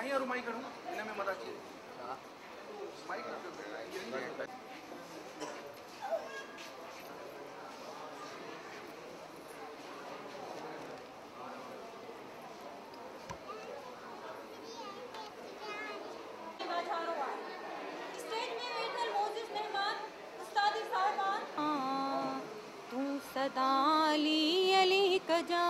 कहीं और माइक करूँ इन्हें मदद चाहिए हाँ, माइक सदा अली अली कजा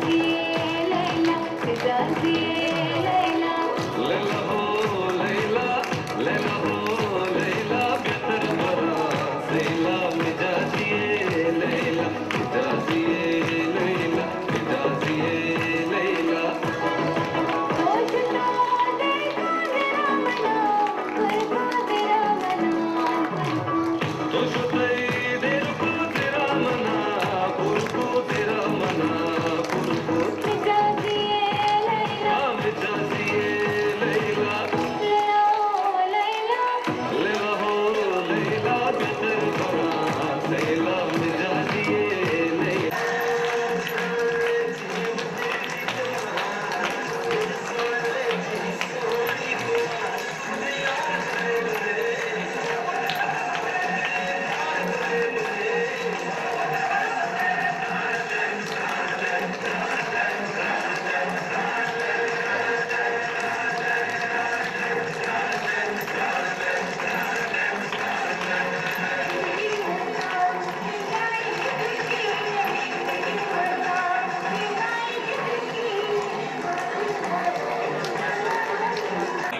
Thank you.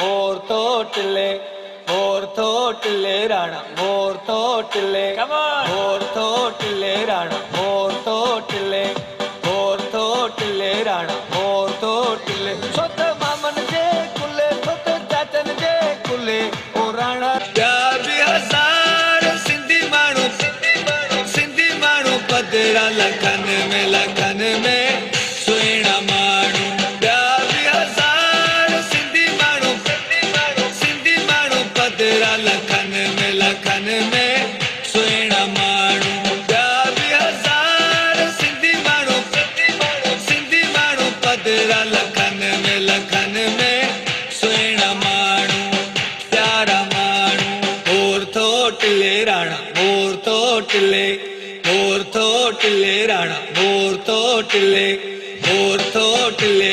मोर तोटले मोर तोटले राणा मोर तोटले मोर तोटले राणा मोर तोटले मोर तोटले राणा मोर तोटले छो मामन जे कुले छो चाचन जे कुले। पधरा लखनि में लखनि में सुहिणा माण्हू हज़ार, सिंधी माण्हू सिंधी माण्हू पधरा लखनि में लखनि में सुहिणा माण्हू प्यारा माण्हू मोर थोटले राणा मोर थोटले मोर थोटले राणा मोर थोटले मोर थोटले